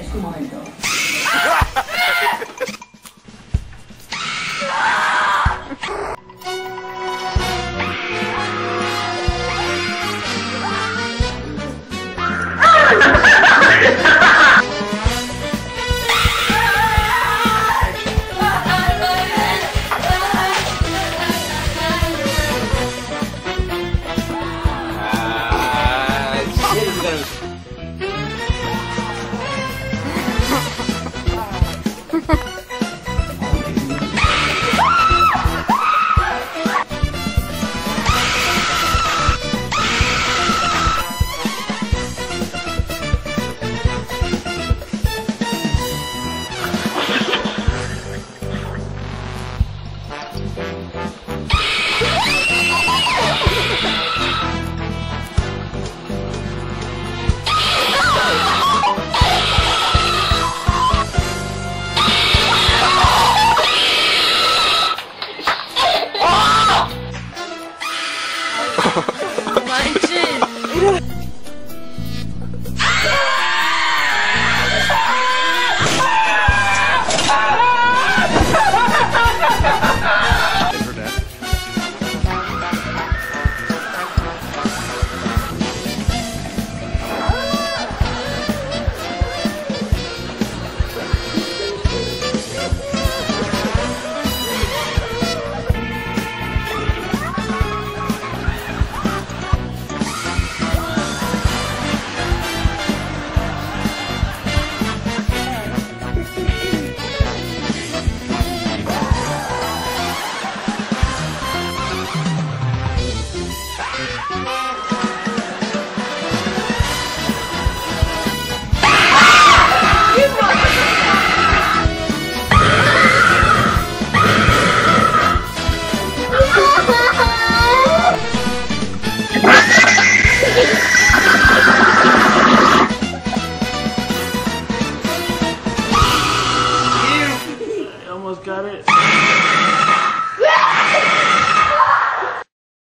Es tu momento. god. look at it.